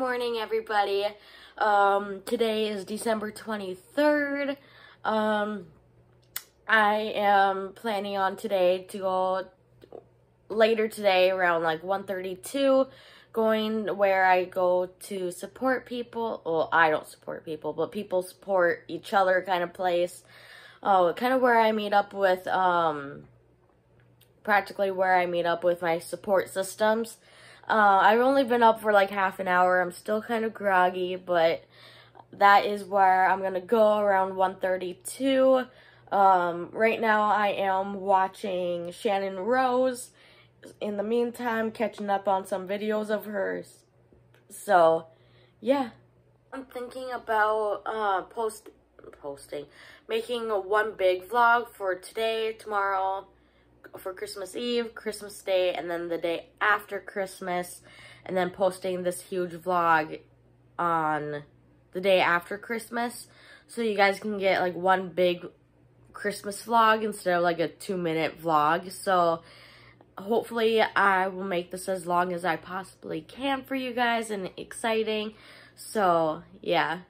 morning, everybody. Um, today is December 23rd. Um, I am planning on today to go later today around like 1.32 going where I go to support people. Well, I don't support people, but people support each other kind of place. Oh, kind of where I meet up with, um, practically where I meet up with my support systems. Uh, I've only been up for like half an hour. I'm still kind of groggy, but that is where I'm going to go around 1.32. Um, right now I am watching Shannon Rose. In the meantime, catching up on some videos of hers. So, yeah. I'm thinking about uh, post posting, making one big vlog for today, tomorrow, for Christmas Eve, Christmas Day, and then the day after Christmas, and then posting this huge vlog on the day after Christmas, so you guys can get like one big Christmas vlog instead of like a two minute vlog. So hopefully I will make this as long as I possibly can for you guys and exciting. So yeah.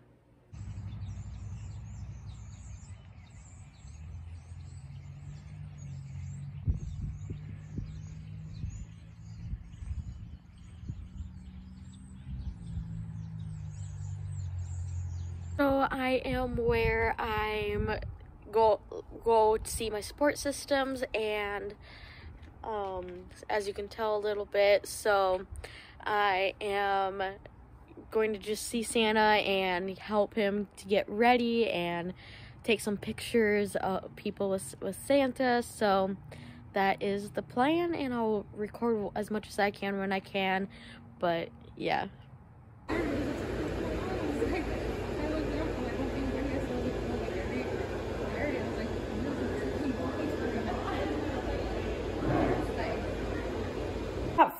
So I am where I'm go go to see my support systems and um, as you can tell a little bit. So I am going to just see Santa and help him to get ready and take some pictures of people with, with Santa. So that is the plan and I'll record as much as I can when I can. But yeah.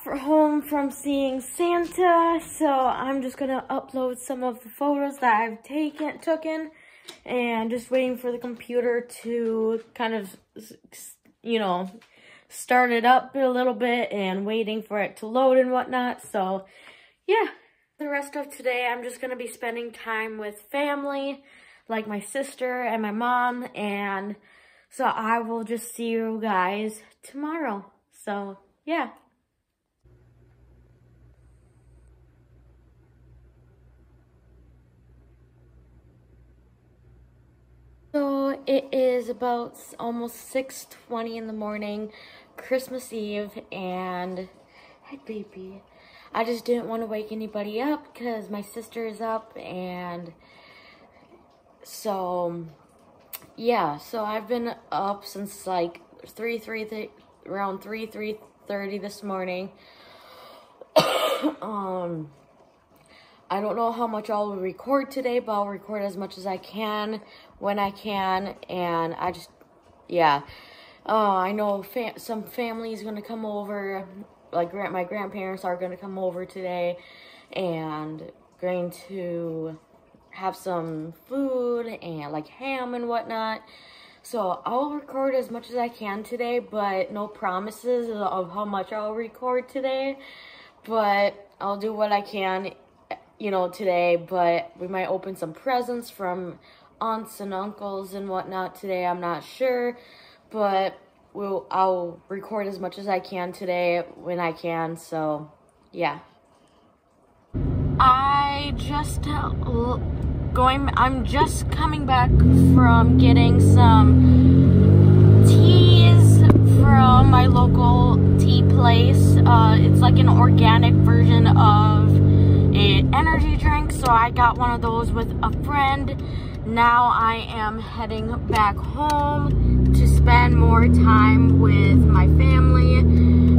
for home from seeing Santa, so I'm just gonna upload some of the photos that I've taken, taken, and just waiting for the computer to kind of, you know, start it up a little bit and waiting for it to load and whatnot. So, yeah, the rest of today I'm just gonna be spending time with family, like my sister and my mom, and so I will just see you guys tomorrow. So, yeah. So it is about almost 6.20 in the morning, Christmas Eve, and hi baby. I just didn't want to wake anybody up because my sister is up and so yeah, so I've been up since like 3, 3, th around 3, 3.30 this morning. um, I don't know how much I'll record today, but I'll record as much as I can when I can. And I just, yeah. Uh, I know some family is going to come over. Like my grandparents are going to come over today. And going to have some food and like ham and whatnot. So I'll record as much as I can today, but no promises of how much I'll record today. But I'll do what I can you know, today, but we might open some presents from aunts and uncles and whatnot today. I'm not sure, but we'll I'll record as much as I can today when I can. So, yeah. I just going. I'm just coming back from getting some teas from my local tea place. Uh, it's like an organic version of energy drink, so I got one of those with a friend. Now I am heading back home to spend more time with my family,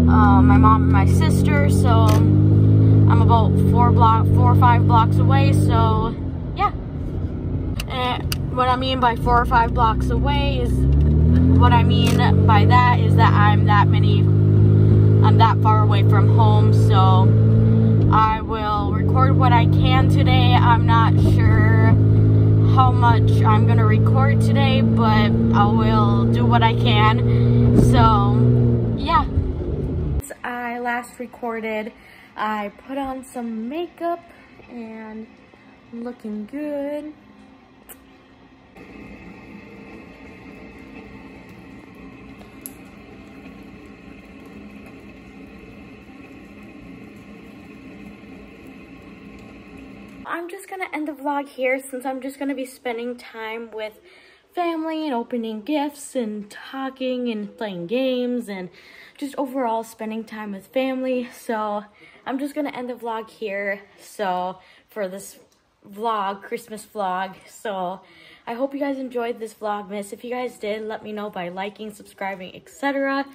uh, my mom and my sister. So I'm about four block, four or five blocks away. So yeah, and what I mean by four or five blocks away is what I mean by that is that I'm that many, I'm that far away from home. So I will record what I can today. I'm not sure how much I'm going to record today, but I will do what I can. So, yeah. Since I last recorded, I put on some makeup and I'm looking good. I'm just gonna end the vlog here since I'm just gonna be spending time with family and opening gifts and talking and playing games and just overall spending time with family. So I'm just gonna end the vlog here. So for this vlog, Christmas vlog. So I hope you guys enjoyed this vlogmas. If you guys did, let me know by liking, subscribing, etc.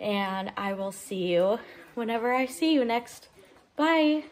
And I will see you whenever I see you next. Bye.